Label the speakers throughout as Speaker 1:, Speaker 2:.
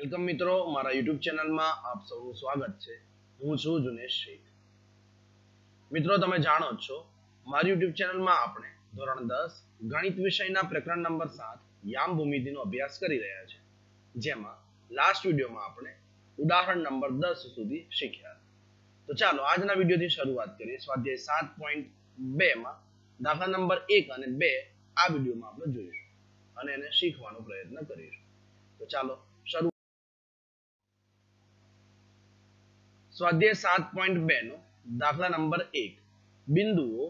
Speaker 1: Welcome મિત્રો, મારા YouTube ચેનલમાં આપ સૌનું સ્વાગત છે. હું છું જુનેશ શેખ. મિત્રો, તમે જાણો છો, મારી YouTube ચેનલમાં આપણે ધોરણ 10 ગણિત વિષયના પ્રકરણ નંબર 7 યામ ભૂમિતિનો અભ્યાસ કરી રહ્યા છે. જેમાં લાસ્ટ વિડિયોમાં આપણે ઉદાહરણ નંબર દસ સુધી શીખ્યા. તો ચાલો, આજના વિડિયોથી શરૂઆત કરીએ. સ્વાધ્યાય સાત પોઈન્ટ બે માં દાખલા નંબર એક અને બે આ વિડિયોમાં આપણે જોઈશું અને એને શીખવાનો પ્રયત્ન કરીશું. તો ચાલો શરૂ સ્વાધ્યાય સાત પોઈન્ટ બે નો દાખલા નંબર એક. બિંદુઓ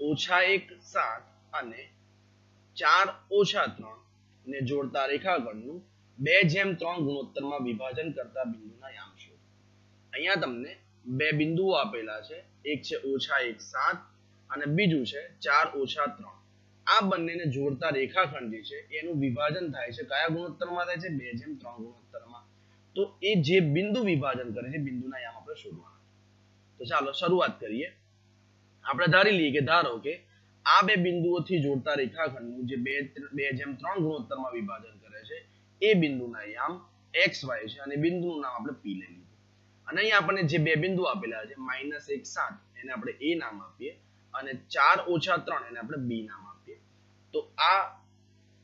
Speaker 1: ઓછા એક, સાત અને ચાર ઓછા ત્રણ ને જોડતા રેખાખંડનું બે જેમ ત્રણ ગુણોત્તરમાં વિભાજન કરતા બિંદુના યામ શોધો અહીંયા તમને બે બિંદુઓ આપેલા છે. એક છે ઓછા એક, સાત અને બીજું છે ચાર ઓછા ત્રણ. આ બંનેને જોડતા રેખાખંડ જે છે. એનું વિભાજન થાય છે. કયા ગુણોત્તરમાં થાય છે? બે જેમ ત્રણ ગુણોત્તરમાં. તો એ જે બિંદુ વિભાજન કરે છે બિંદુના યામ આપણે શોધવાના તો ચાલો શરૂઆત કરીએ. આપણે ધારી લઈએ કે ધારો કે આ બે બિંદુઓથી જોડતા રેખાખંડનું જે બે બે જેમ ત્રણ ગુણોત્તરમાં વિભાજન કરે છે, એ બિંદુના યામ એક્સ છે અને બિંદુનું નામ આપણે પી લઈ લીધું. અને અહીંયા આપણને જે બે બિંદુ આપેલા છે માઇનસ એક સાત, એને આપણે એ નામ આપીએ અને ચાર ઓછા ત્રણ, એને આપણે બી નામ આપીએ. તો આ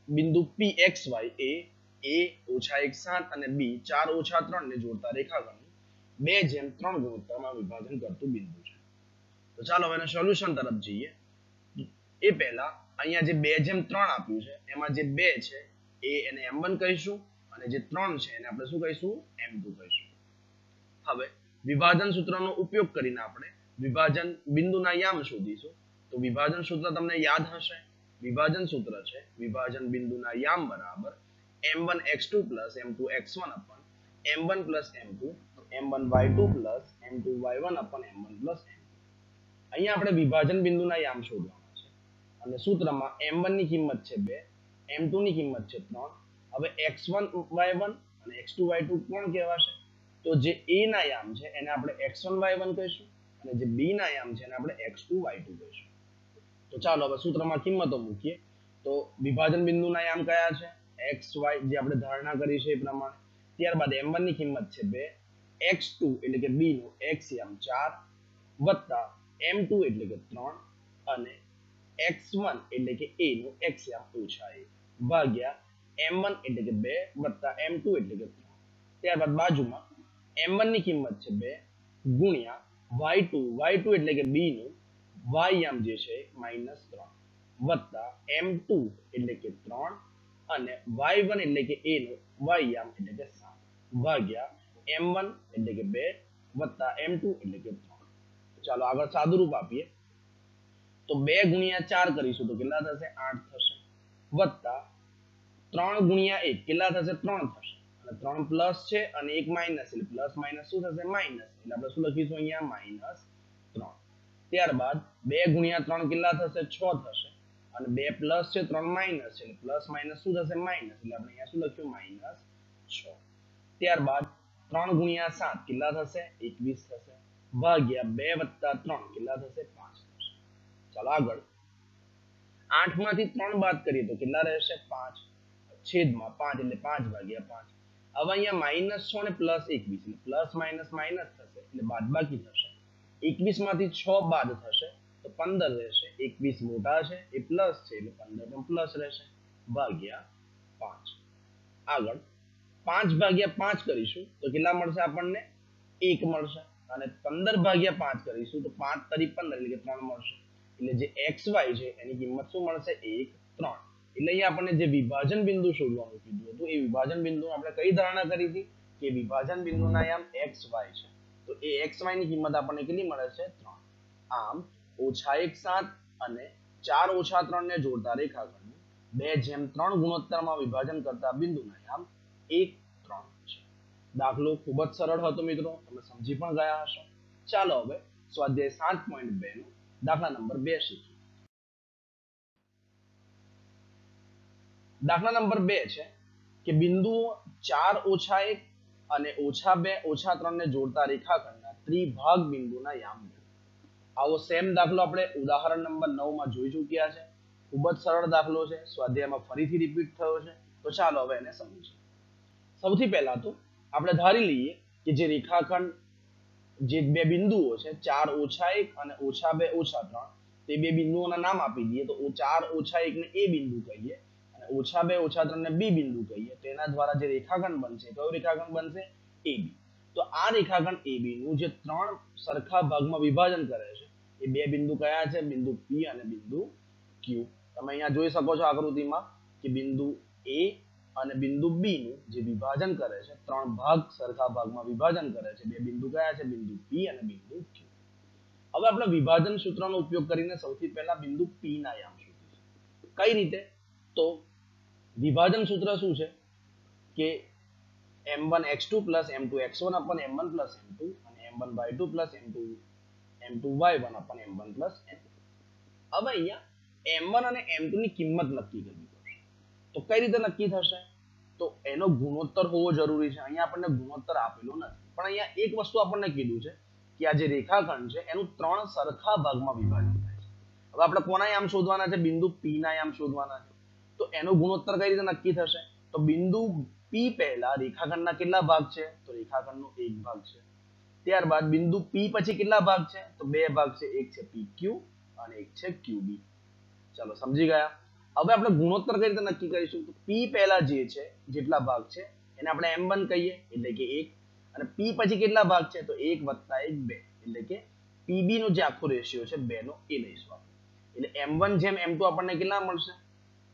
Speaker 1: બિંદુ પી એક્સ વાય એ એ ઓછા એક સાત અને બી ચાર ઓછા ત્રણ ને જોડતા રેખાખંડ બે જેમ ત્રણ ગુણોત્તરમાં વિભાજન કરતું બિંદુ છે. તો ચાલો હવે સોલ્યુશન તરફ જઈએ. એ પહેલા અહીંયા જે બે જેમ ત્રણ આપ્યું છે, એમાં જે બે છે એ એને એમ વન કહીશું અને જે ત્રણ છે એને આપણે શું કહીશું? એમ ટુ કહીશું. હવે વિભાજન સૂત્રનો ઉપયોગ કરીને આપણે વિભાજન બિંદુના યામ શોધીશું. તો વિભાજન સૂત્ર તમને યાદ હશે. વિભાજન સૂત્ર છે, વિભાજન બિંદુના યામ બરાબર m1 x2 m2 x1 m1 m2 m1 y2 m2 y1 m1 m2 અહીંયા આપણે વિભાજન બિંદુના યામ શોધવાના છે. અને સૂત્રમાં m1 ની કિંમત છે 2 m2 ની કિંમત છે 3 હવે x1 y1 અને x2 y2 કોણ કહેવાશે? તો જે a ના યામ છે એને આપણે x1 y1 કહીશું અને જે b ના યામ છે એને આપણે x2 y2 કહીશું. તો ચાલો હવે સૂત્રમાં કિંમતો મૂકીએ. તો વિભાજન બિંદુના યામ કયા છે? X y જે આપણે ધારણા કરી છે એ પ્રમાણે. ત્યારબાદ m1 ની કિંમત છે 2 x2 એટલે કે b નું x યામ 4 વત્તા m2 એટલે કે 3 અને x1 એટલે કે a નું x યામ ઓછા 1 ભાગ્યા m1 એટલે કે 2 વત્તા m2 એટલે કે 3 ત્યારબાદ બાજુમાં m1 ની કિંમત છે 2 ગુણ્યા y2 y2 એટલે કે b નું y એમ જે છે -3 વત્તા m2 એટલે કે 3 અને y1 એટલે કે a નું y એટલે કે 7 ભાગ્યા m1 એટલે કે 2 વત્તા m2 એટલે કે 3 ચાલો આગળ સાદુરૂપ આપીએ. તો 2 ગુણ્યા 4 કરીશું તો કેટલા થશે? 8 થશે. વત્તા 3 ગુણ્યા 1 કેટલા થશે? 3 થશે. અને 3 પ્લસ છે અને 1 માઇનસ એટલે પ્લસ માઇનસ શું થશે? માઇનસ એટલે આપણે શું લખીશું અહીંયા? માઇનસ 3 ત્યારબાદ 2 ગુણ્યા 3 કેટલા થશે? 6 થશે. અને બે પ્લસ છે, ત્રણ માઇનસ છે. પ્લસ માઇનસ શું થશે? માઇનસ એટલે આપણે અહીંયા શું લખ્યું? માઇનસ છ. ત્યારબાદ ત્રણ ગુણ્યા સાત કેટલા થશે? 21 થશે. ભાગ્યા બે વત્તા ત્રણ કેટલા થશે? પાંચ ચાલો આગળ. આઠમાંથી ત્રણ બાદ કરીએ તો કેટલા રહેશે? પાંચ. છેદમાં પાંચ એટલે પાંચ ભાગ્યા પાંચ. હવે અહીંયા માઇનસ છ ને પ્લસ 21 એટલે પ્લસ માઇનસ માઇનસ થશે. એટલે બાદબાકી થશે. 21 માંથી છ બાદ થશે. તો 15 રહેશે. 21 મોટા છે, એ પ્લસ છે, એટલે 15 નો પ્લસ રહેશે. ભાગ્યા 5 આગળ 5 ભાગ્યા 5 કરીશું, તો કેટલા મળશે આપણને? 1 મળશે. અને 15 ભાગ્યા 5 કરીશું, તો 5 તરી 15 એટલે કે 3 મળશે. એટલે જે xy છે, એની કિંમત શું મળશે? 1 3 એટલે અહીંયા આપણને જે વિભાજન બિંદુ શોધવાનું કીધું હતું, એ વિભાજન બિંદુ આપણે કઈ ધારણા કરી હતી? કે વિભાજન બિંદુના યામ xy છે. તો એ xy ની કિંમત આપણને કેટલી મળે છે? 3 આમ ઓછા એક સાત અને ચાર ઓછા ત્રણ ને જોડતા રેખાખંડ બે જેમ ત્રણ ગુણોત્તરમાં વિભાજન કરતા બિંદુના યામ એક ત્રણ છે. દાખલો ખૂબ જ સરળ હતો મિત્રો, તમે સમજી પણ ગયા હશો. ચાલો હવે સ્વાધ્યાય સાત પોઈન્ટ બે નો દાખલા નંબર બે શીખીએ. દાખલા નંબર બે છે કે બિંદુઓ ચાર ઓછા એક અને ઓછા બે ઓછા ત્રણ ને જોડતા રેખાખંડના ત્રિભાગ બિંદુના યામ આવો સેમ દાખલો આપણે ઉદાહરણ નંબર 9 માં જોઈ ચૂક્યા છે. ખૂબ જ સરળ દાખલો છે. સ્વાધ્યાયમાં ફરીથી રિપીટ થયો છે. તો ચાલો હવે એને સમજીએ. સૌથી પહેલા તો આપણે ધારી લઈએ કે જે રેખાખંડ, જે બે બિંદુઓ છે, ચાર ઓછા એક અને ઓછા બે ઓછા ત્રણ, તે બે બિંદુઓના નામ આપી દઈએ. તો ચાર ઓછા એક ને એ બિંદુ કહીએ અને ઓછા બે ઓછા ત્રણ ને B બિંદુ કહીએ. તેના દ્વારા જે રેખાખંડ બનશે, કયો રેખાખંડ બનશે? બી. તો આ રેખાખંડ બી નું જે ત્રણ સરખા ભાગમાં વિભાજન કરે છે એ બે બિંદુ કયા છે? બિંદુ P અને બિંદુ Q. તમે અહીંયા જોઈ શકો છો આકૃતિમાં કે બિંદુ A અને બિંદુ B નું જે વિભાજન કરે છે, ત્રણ ભાગ સરખા ભાગમાં વિભાજન કરે છે. બે બિંદુ કયા છે? બિંદુ P અને બિંદુ Q. હવે આપણે વિભાજન સૂત્રનો ઉપયોગ કરીને સૌથી પહેલા બિંદુ P ના યામ શોધીશું. કઈ રીતે? તો વિભાજન સૂત્ર શું છે? કે m1 x2 m2 x1 m1 m2 અને m1 y2 m2 m2 y1 m1 m2 હવે અહીંયા m1 અને m2 ની કિંમત નક્કી કરવી પડશે. તો કઈ રીતે નક્કી થશે? તો એનો ગુણોત્તર હોવો જરૂરી છે. અહીંયા આપણને ગુણોત્તર આપેલો નથી. પણ અહીંયા એક વસ્તુ આપણને કીધું છે કે આ જે રેખાખંડ છે, એનું ત્રણ સરખા ભાગમાં વિભાજન થાય છે. હવે આપણે કોના યામ શોધવાના છે? બિંદુ P ના યામ શોધવાના છે. તો એનો ગુણોત્તર કઈ રીતે નક્કી થશે? તો બિંદુ P પહેલા રેખાખંડના કેટલા ભાગ છે? તો રેખાખંડનો એક ભાગ છે. ત્યારબાદ બિંદુ P પછી કેટલા ભાગ છે? તો બે ભાગ છે, એક છે PQ અને એક છે QB ચાલો સમજી ગયા? હવે આપણે ગુણોત્તર કઈ રીતે નક્કી કરીશું? P પહેલા જે છે, જેટલા ભાગ છે, એને આપણે M1 કહીએ, એટલે કે 1 અને P પછી કેટલા ભાગ છે? તો 1 1 2 એટલે કે PB નો જે આખો રેશિયો છે 2 નો એ લઈશું આપણે. એટલે M1 જેમ M2 આપણને કેટલા મળશે?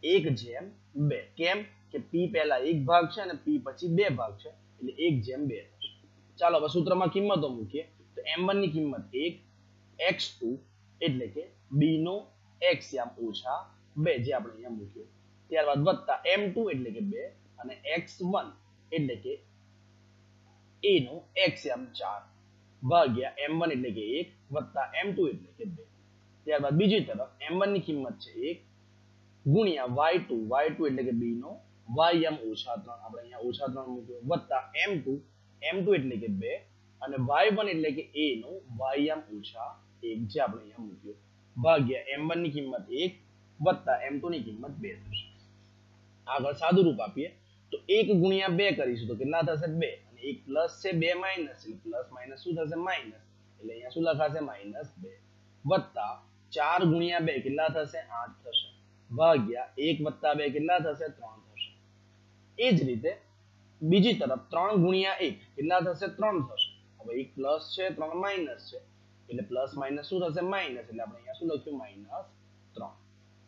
Speaker 1: 1 જેમ 2 કેમ? કે P પહેલા એક ભાગ છે અને P પછી બે ભાગ છે. એટલે 1 જેમ 2 થશે ચાલો હવે સૂત્રમાં કિંમતો મૂકીએ. તો M1 ની કિંમત 1 x2 એટલે કે B નો x યામ ઓછા 2 જે આપણે અહીંયા મૂક્યો. ત્યારબાદ વત્તા M2 એટલે કે 2 અને x1 એટલે કે a નો x યામ 4 ભાગ્યા m1 એટલે કે 1 વત્તા m2 એટલે કે 2 ત્યારબાદ બીજી તરફ m1 ની કિંમત છે 1 ગુણ્યા y2 y2 એટલે કે b નો, y યામ ઓછા 3 આપણે અહીંયા ઓછા 3 મૂક્યો. વત્તા m2 m2 એટલે કે 2 અને y1 એટલે કે a નું ym 1 જે આપણે અહીંયા મૂક્યો. ભાગ્યા m1 ની કિંમત 1 વત્તા m2 ની કિંમત 2 થશે. આગળ સાદું રૂપ આપીએ. તો 1 ગુણ્યા 2 કરીશું તો કેટલા થશે 2 અને 1 પ્લસ છે 2 માઇનસ, એટલે પ્લસ માઇનસ શું થશે? માઇનસ. એટલે અહીંયા શું લખાશે? માઇનસ 2 વત્તા 4 ગુણ્યા 2 કેટલા થશે? 8 થશે. ભાગ્યા 1 વત્તા 2 કેટલા થશે? 3 થશે. એ જ રીતે બીજી તરફ ત્રણ ગુણ્યા એક કેટલા થશે? ત્રણ થશે. હવે એક પ્લસ છે, ત્રણ માઇનસ છે. એટલે પ્લસ માઇનસ શું થશે? માઇનસ એટલે આપણે અહીંયા શું લખ્યું? માઇનસ ત્રણ.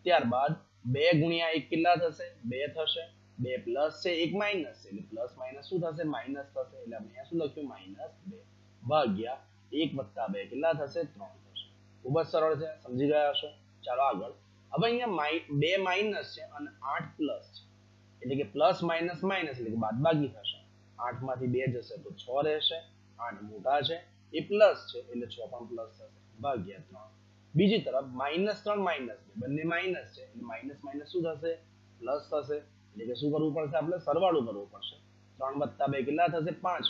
Speaker 1: ત્યારબાદ બે ગુણ્યા એક કેટલા થશે? બે થશે. બે પ્લસ છે, એક માઇનસ છે. એટલે પ્લસ માઇનસ શું થશે? માઇનસ થશે. એટલે આપણે અહીંયા શું લખ્યું? માઇનસ બે ભાગ્યા એક વત્તા બે કેટલા થશે? ત્રણ થશે. ખૂબ જ સરળ છે. સમજી ગયા હશો? ચાલો આગળ. હવે અહીંયા બે માઇનસ છે અને આઠ પ્લસ છે. એટલે કે પ્લસ માઇનસ માઇનસ એટલે કે બાદબાકી થશે. આઠમાંથી બે જશે તો છ રહેશે, આઠ મોટા છે, એ પ્લસ છે, એટલે છ પણ પ્લસ થશે. ભાગ્યા ત્રણ. બીજી તરફ માઇનસ ત્રણ માઇનસ બંને માઇનસ છે, એટલે માઇનસ માઇનસ શું થશે? પ્લસ થશે. એટલે કે શું કરવું પડશે આપણે? સરવાળો કરવો પડશે. ત્રણ વત્તા બે કેટલા થશે? પાંચ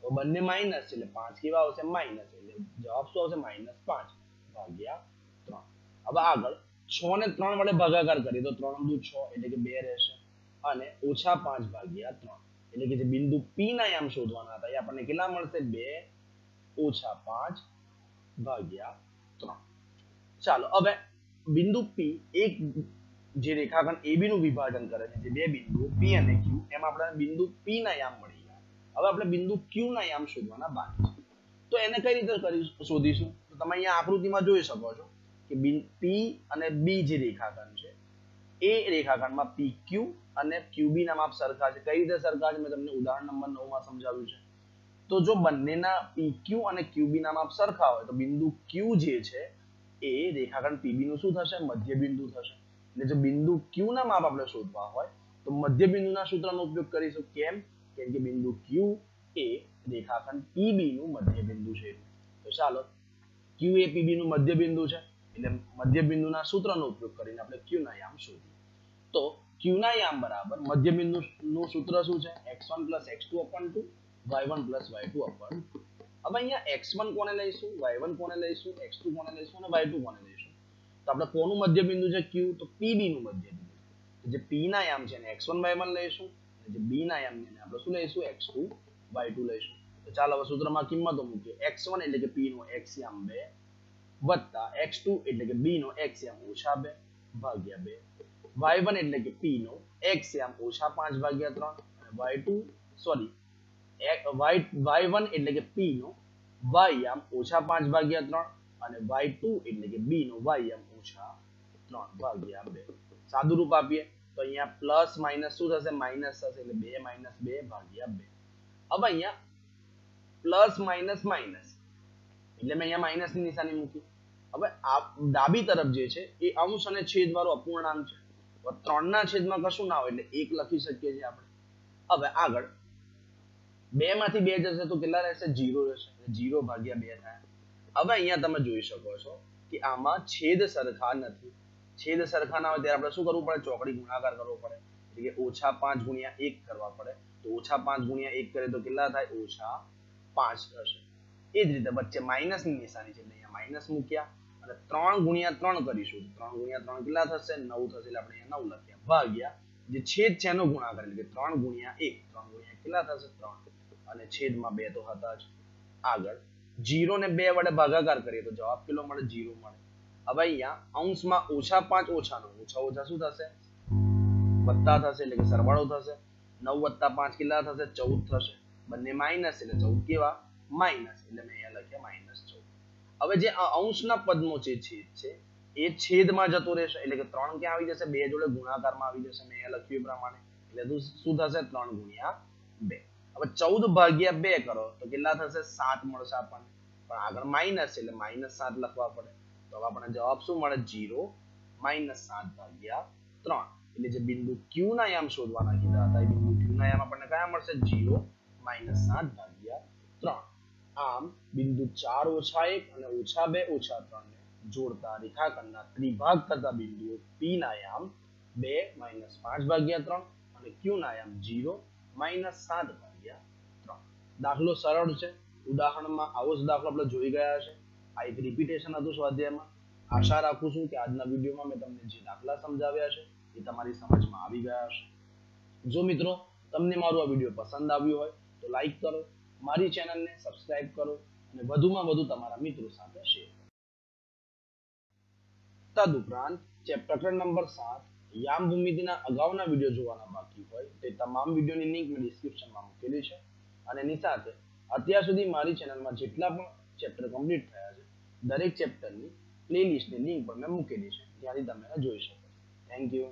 Speaker 1: તો બંને માઇનસ છે, એટલે પાંચ કેવા આવશે? માઇનસ એટલે જવાબ શું આવશે? માઇનસ પાંચ. ભાગ્યા ત્રણ. હવે આગળ છ ને ત્રણ વડે ભાગાકાર કરીએ તો ત્રણ દુ છ, એટલે કે બે રહેશે. અને ઓછા પાંચ ભાગ્યા ત્રણ એટલે કે જે બિંદુ પી ના યામ શોધવાના હતા, એ આપણને કેટલા મળશે? બે ઓછા પાંચ ભાગ્યા ત્રણ. ચાલો, હવે બિંદુ પી એક જે રેખાખંડ AB નું વિભાજન કરે છે, જે બે બિંદુ P અને Q, એમ આપણે બિંદુ P ના યામ મળી ગયા. હવે આપણે બિંદુ Q ના યામ શોધવાના બાકી છે. તો એને કઈ રીતે કરી શોધીશું? તો તમે અહીંયા આકૃતિમાં જોઈ શકો છો કે P અને B જે રેખાખંડ છે એ રેખાખંડમાં PQ અને QB ના માપ સરખા છે. કઈ રીતે સરખા છે? મેં તમને ઉદાહરણ નંબર 9 માં સમજાવ્યું છે. તો જો બંનેના PQ અને QB ના માપ સરખા હોય, તો બિંદુ Q જે છે, એ રેખાખંડ PB નું શું થશે? મધ્યબિંદુ થશે. એટલે જો બિંદુ Q ના માપ આપણે શોધવા હોય, તો મધ્ય બિંદુના સૂત્રનો ઉપયોગ કરીશું. કેમ? કેમ કે બિંદુ Q એ રેખાખંડ PB નું મધ્ય બિંદુ છે. તો ચાલો, Q એ PB નું મધ્ય બિંદુ છે. એટલે મધ્ય સૂત્રનો ઉપયોગ કરીને આપણે Q ના યામ શોધીએ. તો Q ના યામ બરાબર મધ્ય બિંદુનું સૂત્ર શું છે? x1 x2 2 y1 y2 2 હવે અહીંયા x1 કોને લઈશું? y1 કોને લઈશું? x2 કોને લઈશું? અને y2 કોને લઈશું? તો આપણે કોનું મધ્ય બિંદુ છે Q? તો PB નું મધ્ય બિંદુ જે P ના યામ છે એને x1 y1 લઈશું. અને જે બી ના યામને આપણે શું લઈશું? એક્સ ટુ વાય ટુ લઈશું. તો ચાલો હવે સૂત્રમાં કિંમતો મૂકીએ. એક્સ વન એટલે કે પી નો એક્સ યામ બે. વત્તા એક્સ એટલે કે બી નો એક્સ એમ ઓછા બે ભાગ્યા બે. વાય વન એટલે કે પી નો એક્સ એમ ઓછા પાંચ ભાગ્યા ત્રણ. અને Y two sorry Y Y એટલે કે પી નો વાય એમ ઓછા પાંચ ભાગ્યા ત્રણ. અને વાય એટલે કે બી નો વાય એમ ઓછા ત્રણ ભાગ્યા બે. સાદું રૂપ આપીએ તો અહીંયા પ્લસ માઇનસ શું થશે? માઇનસ થશે એટલે બે માઇનસ બે ભાગ્યા બે. હવે અહીંયા પ્લસ માઇનસ માઇનસ એટલે મેં અહીંયા માઇનસની નિશાની મૂકી. હવે આ ડાબી તરફ જે છે, એ અંશ અને છેદ વાળો અપૂર્ણાંક છે. ત્રણ ના છેદમાં કશું ના હોય એટલે એક લખી શકીએ છીએ આપણે. હવે આગળ બે માંથી બે જશે તો કેટલા રહેશે? જીરો રહેશે. જીરો ભાગ્યા બે થાય. હવે અહીંયા તમે જોઈ શકો છો કે આમાં છેદ સરખા નથી. છેદ સરખા ના હોય ત્યારે આપણે શું કરવું પડે? ચોકડી ગુણાકાર કરવો પડે. એટલે કે ઓછા પાંચ ગુણ્યા એક કરવા પડે. તો ઓછા પાંચ ગુણ્યા એક કરે તો કેટલા થાય? ઓછા પાંચ થશે. એ જ રીતે વચ્ચે માઇનસની નિશાની છે. અહીંયા માઇનસ મૂક્યા. અને ત્રણ ગુણ્યા ત્રણ કરીશું. ત્રણ ગુણ્યા ત્રણ કેટલા થશે? નવ થશે. એટલે આપણે અહીંયા લખ્યા. ભાગ્યા. જે છેદ છે એનો ગુણાકાર. એટલે કે ગુણ્યા એક. ત્રણ ગુણ્યા કેટલા થશે? ત્રણ. અને છેદમાં બે તો હતા જ. આગળ. જીરો ને બે વડે ભાગાકાર કરીએ તો જવાબ કેટલો મળે? જીરો મળે. હવે અહીંયા અંશમાં ઓછા પાંચ ઓછા નવ ઓછા ઓછા શું થશે? વત્તા થશે. એટલે કે સરવાળો થશે. નવ વત્તા પાંચ કેટલા થશે? ચૌદ થશે. બંને માઇનસ એટલે ચૌદ કેવા? માઇનસ એટલે મેં અહીંયા લખ્યા માઇનસ ચૌદ હવે જે અંશના પદનો જે છેદ છે, એ છેદમાં જતો રહેશે, એટલે કે ત્રણ ક્યાં આવી જશે? બે જોડે ગુણાકારમાં આવી જશે, મેં અહીંયા લખ્યું પ્રમાણે. એટલે શું થશે? ત્રણ ગુણ્યા બે. હવે ચૌદ ભાગ્યા બે કરો, તો કેટલા થશે? સાત મળશે આપણને. પણ આગળ માઇનસ એટલે માઇનસ સાત લખવા પડે. તો હવે આપણને જવાબ શું મળે? જીરો માઇનસ સાત ભાગ્યા ત્રણ. એટલે જે બિંદુ ક્યુ ના યામ શોધવાના કીધા હતા, એ બિંદુ ક્યુ ના યામ આપણને કયા મળશે? જીરો માઇનસ સાત ભાગ્યા ત્રણ. આમ બિંદુ ચાર ઓછા એક અને ઓછા બે ઓછા ત્રણ ને જોડતા રેખાખંડના ત્રિભાગ કરતા બિંદુઓ પી ના આયામ બે માઇનસ પાંચ ભાગ્યા ત્રણ અને ક્યુ ના આયામ જીરો માઇનસ સાત ભાગ્યા ત્રણ. દાખલો સરળ છે. ઉદાહરણમાં આવો જ દાખલો આપણે જોઈ ગયા છે. આ એક રિપીટેશન હતું સ્વાધ્યાયમાં. આશા રાખું છું કે આજના વિડીયોમાં મેં તમને જે દાખલા સમજાવ્યા છે એ તમારી સમજમાં આવી ગયા હશે. જો મિત્રો તમને મારું આ વીડિયો પસંદ આવ્યો હોય તો લાઈક કરો મારી ચેનલને સબસ્ક્રાઇબ કરો અને વધુમાં વધુ તમારા મિત્રો સાથે શેર કરો. તદુપરાંત ચેપ્ટર નંબર સાત યામ ભૂમિતિના અગાઉના વીડિયો જોવાના બાકી હોય તે તમામ વિડીયોની લિંક મેં ડિસ્ક્રિપ્શનમાં મૂકેલી છે અને એની સાથે અત્યાર સુધી મારી ચેનલમાં જેટલા પણ ચેપ્ટર કમ્પ્લીટ થયા છે, દરેક ચેપ્ટરની પ્લેલિસ્ટની લિંક પણ મેં મૂકેલી છે, ત્યાંથી તમે જોઈ શકો થેન્ક યુ